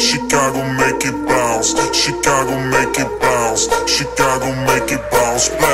Chicago make it bounce. Chicago make it bounce. Chicago make it bounce back.